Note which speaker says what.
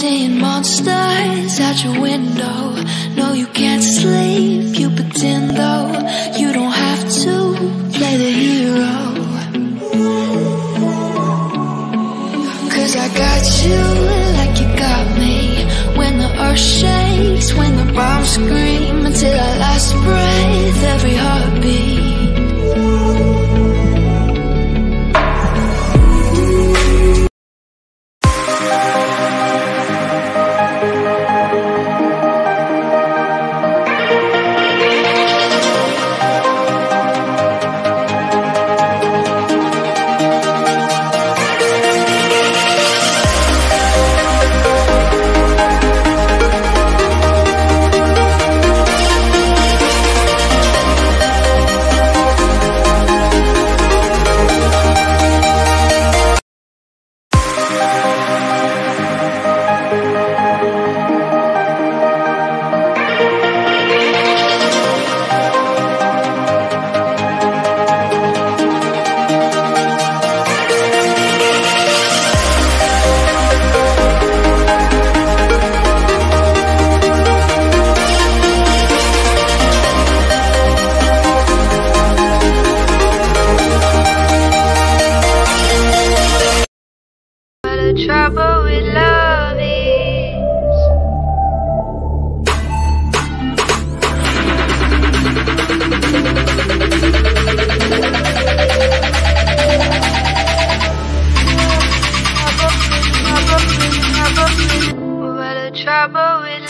Speaker 1: Seeing monsters at your window. No, you can't sleep.
Speaker 2: trouble with love is. What trouble with